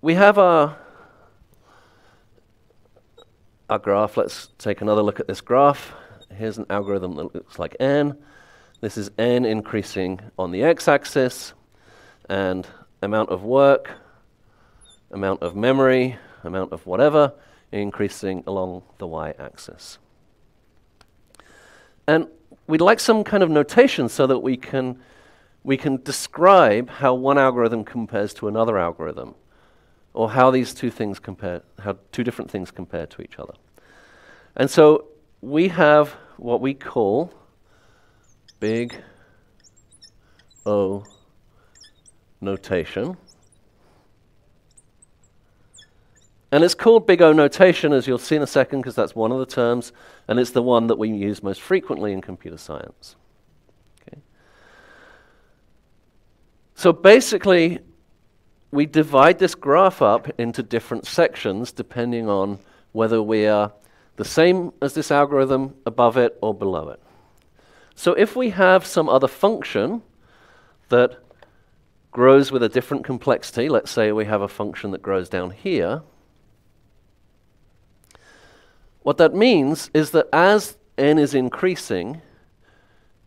we have our, our graph. Let's take another look at this graph. Here's an algorithm that looks like n. This is n increasing on the x-axis, and amount of work, amount of memory, amount of whatever, increasing along the y-axis. And we'd like some kind of notation so that we can, we can describe how one algorithm compares to another algorithm, or how these two things compare, how two different things compare to each other. And so we have what we call big O notation. And it's called big O notation, as you'll see in a second, because that's one of the terms, and it's the one that we use most frequently in computer science. Okay. So basically, we divide this graph up into different sections depending on whether we are the same as this algorithm above it or below it. So if we have some other function that grows with a different complexity, let's say we have a function that grows down here, what that means is that as n is increasing,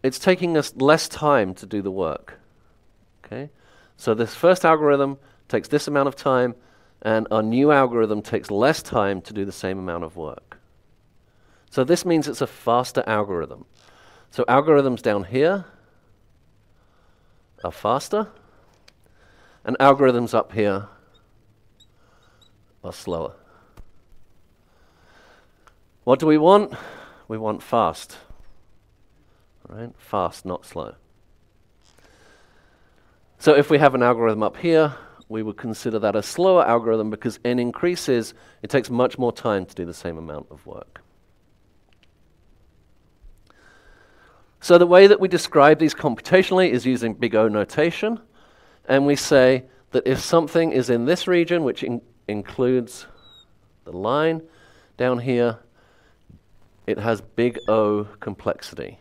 it's taking us less time to do the work. Okay? So this first algorithm takes this amount of time, and our new algorithm takes less time to do the same amount of work. So this means it's a faster algorithm. So algorithms down here are faster, and algorithms up here are slower. What do we want? We want fast. Right? Fast, not slow. So if we have an algorithm up here, we would consider that a slower algorithm because n increases, it takes much more time to do the same amount of work. So the way that we describe these computationally is using big O notation, and we say that if something is in this region, which in includes the line down here, it has big O complexity.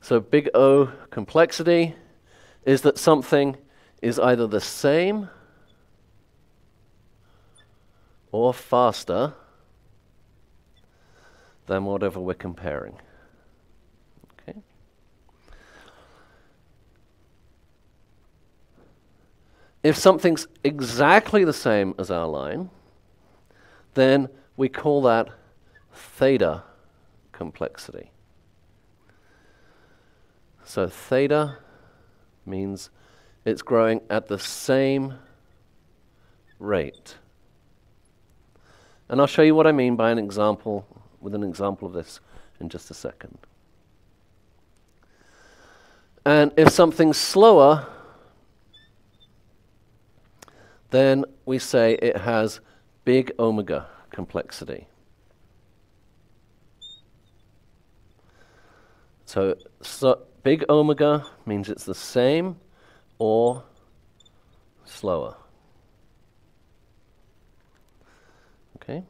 So big O complexity is that something is either the same or faster than whatever we're comparing. Okay? If something's exactly the same as our line, then we call that theta complexity. So theta means it's growing at the same rate. And I'll show you what I mean by an example, with an example of this in just a second. And if something's slower, then we say it has big omega complexity. So, so big omega means it's the same or slower. Okay?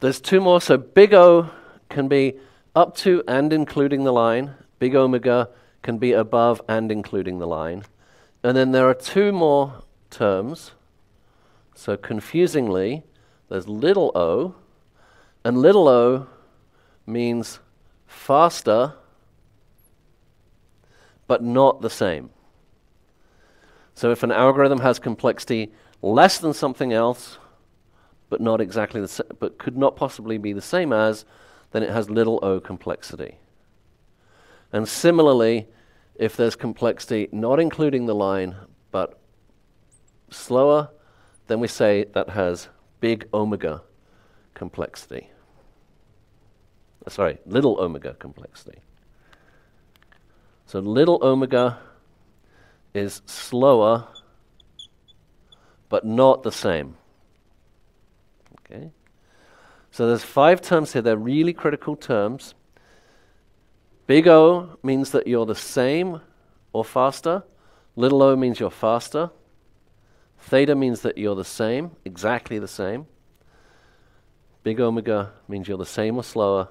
There's two more. So big O can be up to and including the line. Big omega can be above and including the line. And then there are two more terms. So confusingly, there's little o, and little o means faster, but not the same. So if an algorithm has complexity less than something else, but not exactly the sa- but could not possibly be the same as, then it has little o complexity. And similarly, if there's complexity not including the line, but slower, then we say that has big omega complexity. Uh, sorry, little omega complexity. So little omega is slower, but not the same. Okay? So there's five terms here. They're really critical terms. Big O means that you're the same or faster. Little o means you're faster. Theta means that you're the same, exactly the same. Big omega means you're the same or slower.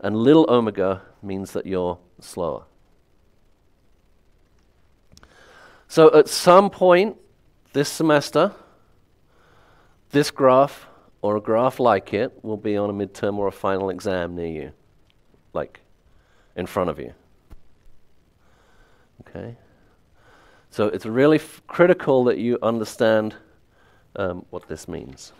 And little omega means that you're slower. So at some point this semester, this graph or a graph like it will be on a midterm or a final exam near you, like in front of you. Okay? So it's really critical that you understand um, what this means.